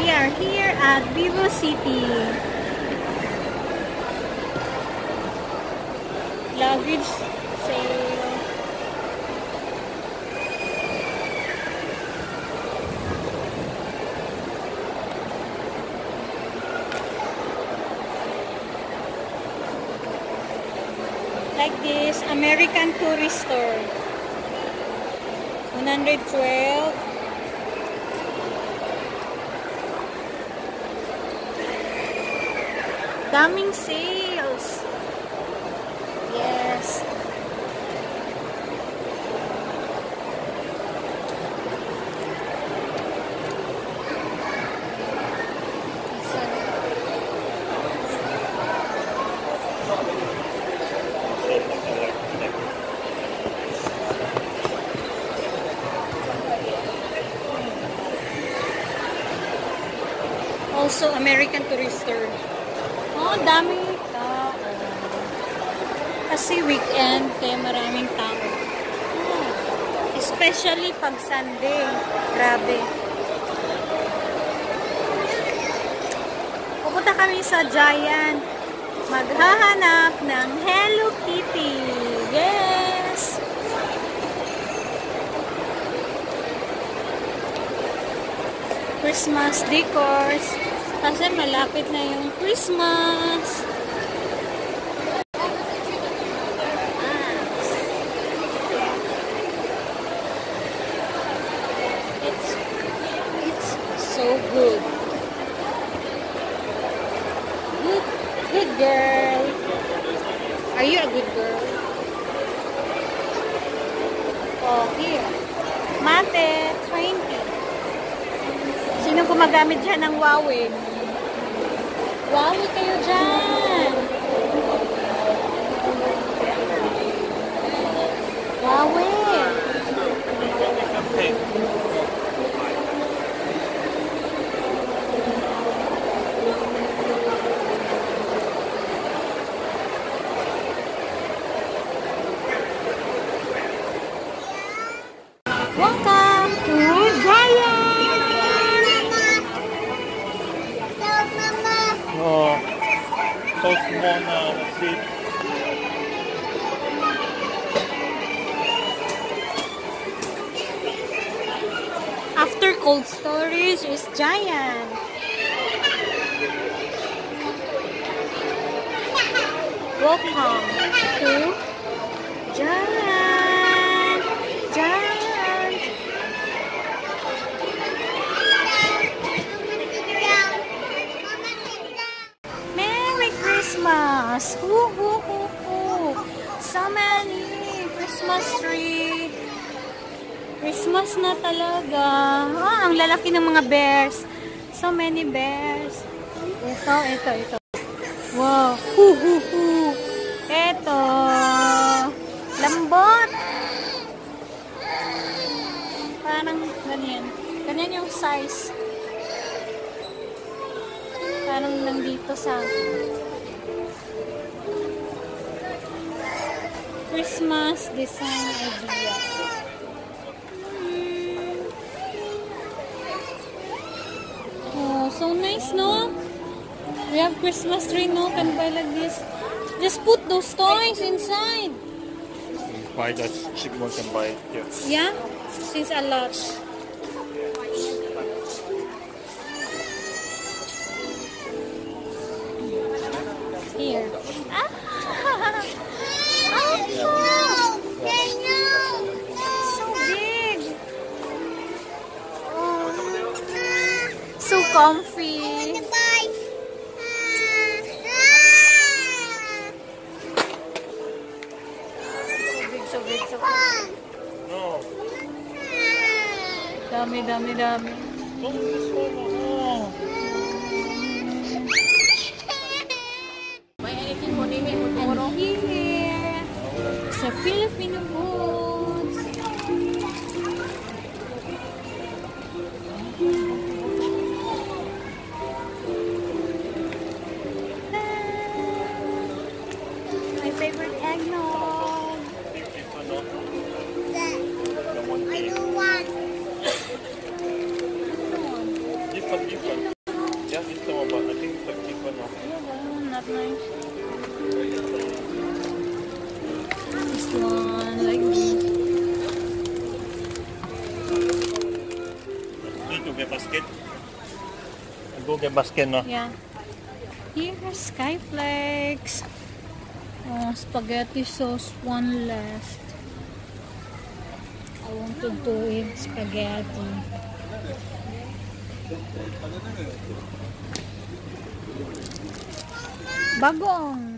We are here at Vivo City. Luggage sale. Like this, American Tourister. 112. Daming sales. Yes. Also, American Tourister. Oh, daming tao. Kasi weekend, kaya maraming tao. Oh, especially pag Sunday. Grabe. Pupunta kami sa Giant. Maghahanap ng Hello Kitty. Yes! Christmas decors. Kasi malapit na yung Christmas. It's, it's so good. Good, girl. Are you a good girl? Oh, here. Mate, 20. Sino gumagamit dyan ng Huawei? Huawei kayo dyan! Oh, so small now. See. After cold storage is Giant. Welcome to Giant. So many Christmas tree! Christmas na talaga. Ah, ang lalaki ng mga bears. So many bears. Ito, ito, ito. Wow. Hoo hoo hoo! Ito. Lambot. Parang ganyan. Ganyan yung size. Parang nandito sa Christmas design idea. Hmm. Oh, so nice, no? We have Christmas tree, no? Can buy like this. Just put those toys inside. Buy that cheap one can buy. Yeah. Yeah? Since a lot. Here. Comfy. So big, so big. No. Dami, dami, dami. Don't this one. No. And here, sa Filipino eggnog. I don't want. This one, this one. Yeah, this one, but I think it's like this not nice. This one, like this. Need to get basket. Go get basket now. Yeah. Here's SkyFlakes. Oh, spaghetti sauce, one left. I wanted to eat spaghetti. Bagong.